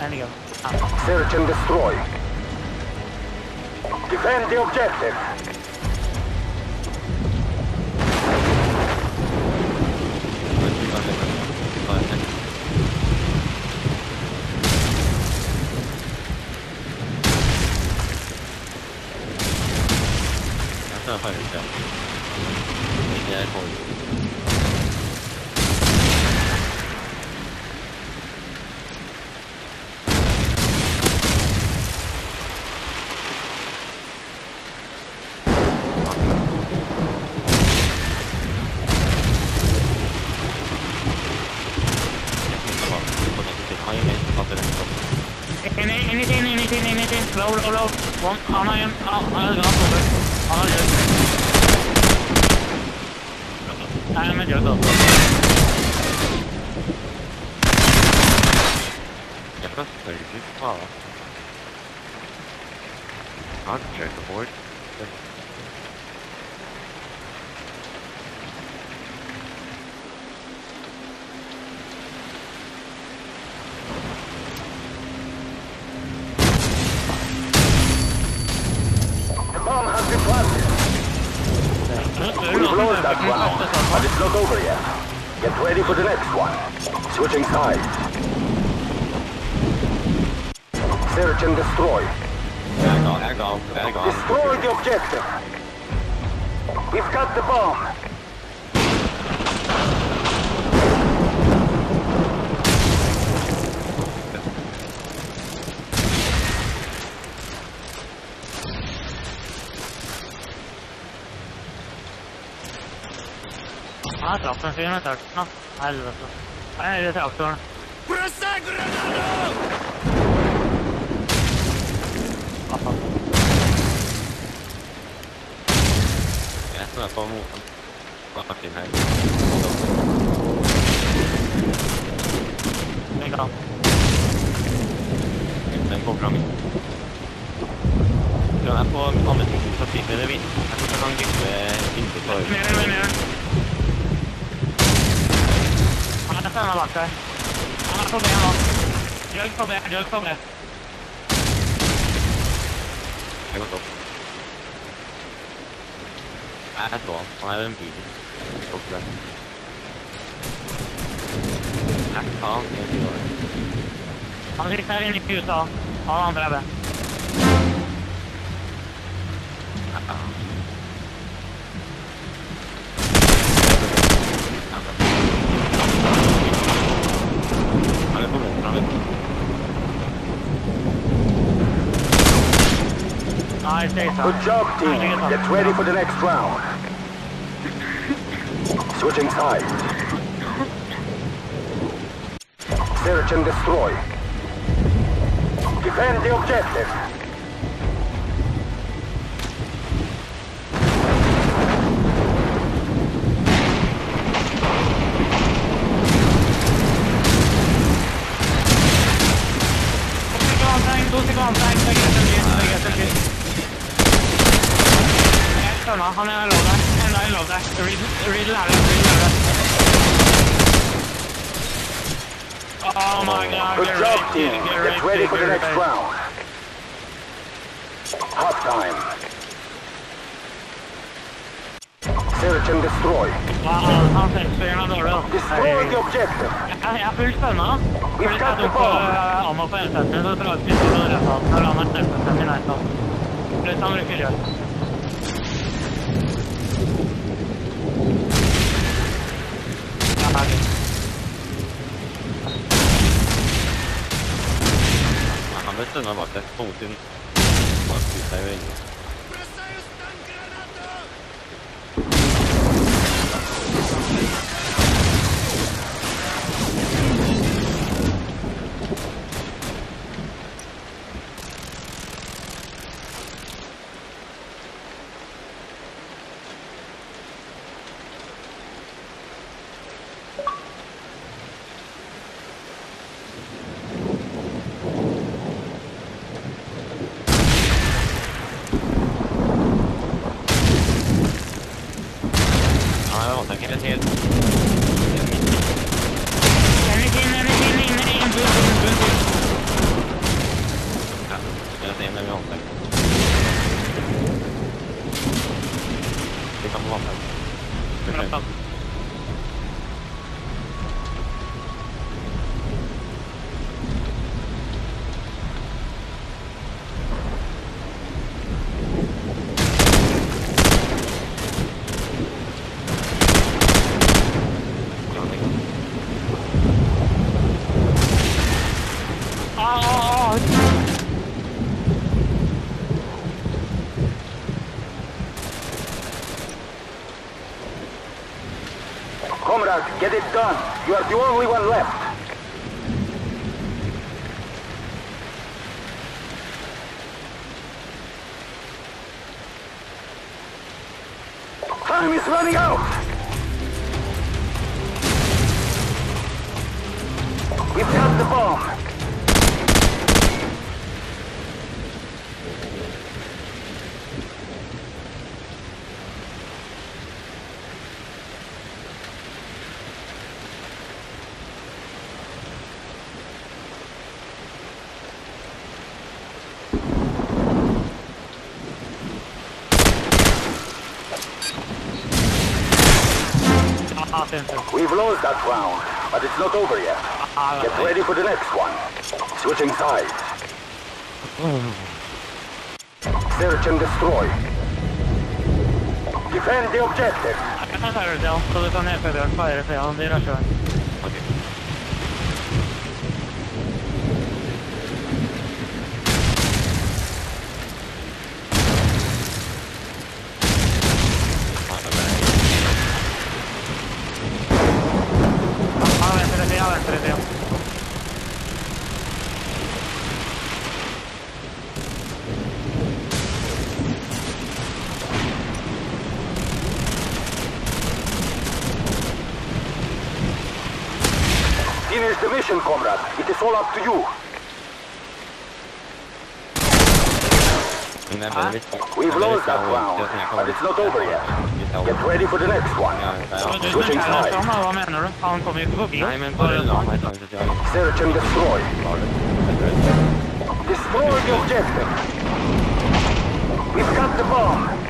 Any of them. Search and destroy. Defend the objective. Jag har faktiskt det. Det är konstigt. Any, anything, anything, anything. Low, low, low. One, han har en, han har granat over. Han har gjort. Nej, men gör det. Jag kastar ju fy fan. Han försöker hårt. The For the next one. Switching sides. Search and destroy. Äg av, äg av, äg av. Destroy the objective. We've got the bomb. Nei, jeg traff en fyr med tørsten, ass. Helvete. Nei, det i traktoren. Jeg tror jeg får moten. Bakken her. Jeg kan. Den går langt. Den er på andre siden, så sitter det vind. Jeg tror jeg kan dytte inntil for... Mer, mer, mer. han har bak der. Han er på B nå. Jørg på B, Jørg på B. Jeg går opp. Nei, jeg så han. Han er jo en bil. Opp der. Jeg tar han. Han rykker inn i huset, han. Han andre er det. Stay så. Good job, team. Get ready for the next round. Switching sides. Search and destroy. Defend the objective. Two second on time, two second on time. Bägge SMG, bägge SMG. Jag kör Han är low där. En där, en low där. Read- Read lärare, read lärare. Oh my god, Good job, ready, team. get Get ready for the next round. Half time. Search and destroy. Han sätter den dåligt. Destroy the objective. Jag är er fullt. För det är att ammo på elsätten eh, så drar vi till den rätt håll. När han har elsätten i nästa. Plus han brukar 啊！还没剩两把枪，中午先把血塞给。Comrade, get it done. You are the only one left. We've lost that round, but it's not over yet. Ah, Get ready for the next one. Switching sides. Search and destroy. Defend the objective. Jag kan ta det down, så du kan hjälpa dig att fire för jag har en kör. Okej. Ja, vänta lite, jag väntar lite. Finish the mission, comrade. It is all up to you. Men det är. We've lost that väldigt round, viktigt att jag but it's not over yet. Get ready for the next one. Switching sides. nästan om vad menar du? Han kommer ju förbi. Nej, men bara la mig ett tag så att jag inte Search and destroy. Destroy the objective. We've got the bomb.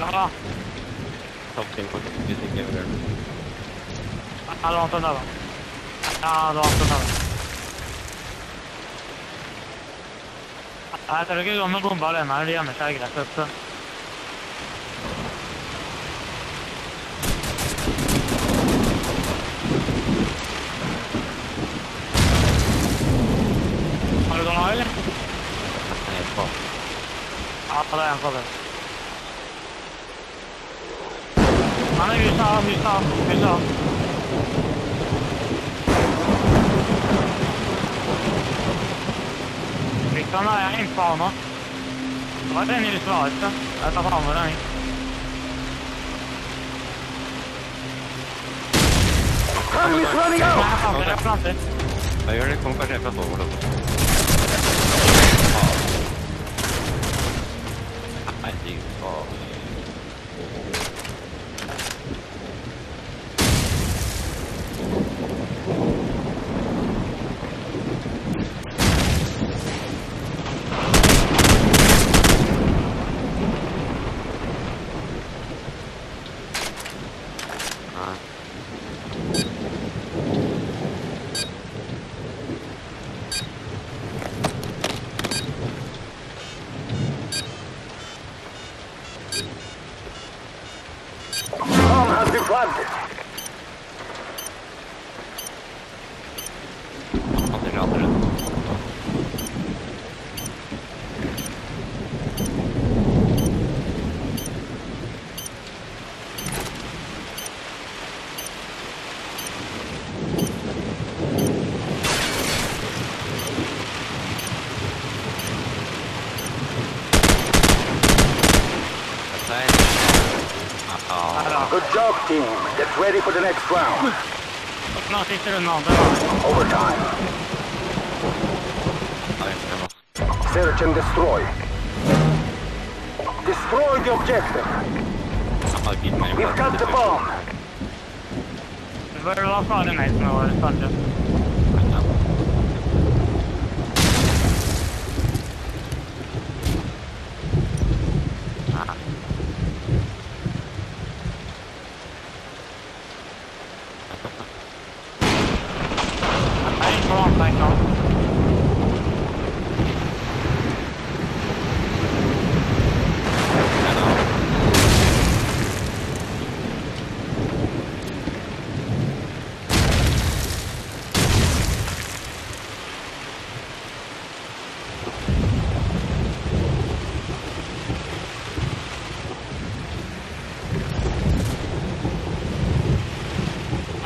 Hello. Something was confusing everywhere. I lost another. I lost another. هذا رجل يوم يقوم بالي ما لي مشاكل أساسا هل يقول عليه؟ هل يقول؟ عطلين قبل no, quello... Ritorno è in fomo. Vai a prendere il slot. Fomo, dai. Army's running out! Era fronte, Ma io ne comunque ne fatto uno. Ah, sì, un po'. Good job, team. Get ready for the next round. Nå sitter du nå. Overtime. Search and destroy. Destroy the objective. Jeg har gitt meg We've got the bomb. Du bør la fare meg som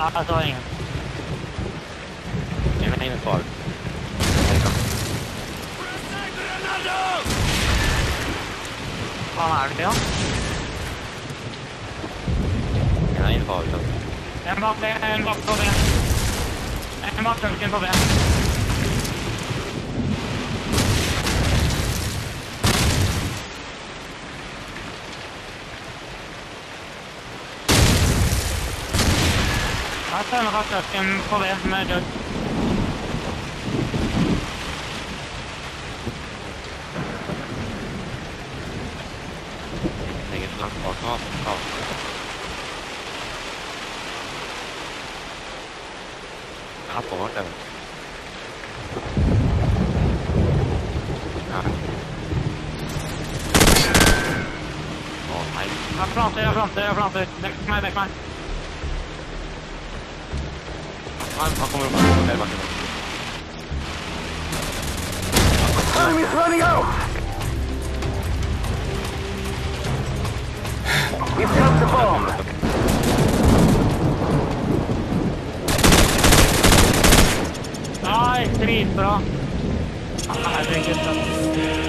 Ah, todo bien. Me viene mejor. Mario. Ja, in foto. En wat ben je? Wat ben je? En wat ben je? Ten rotokiem powiedzmy do... Jednak oto, oto. A potem... Jag plantar, jag plantar, jag plantar. Väck mig, väck mig. Er bakken. Time is running out. We've got the bomb. Nei, dritbra. Herregud, da.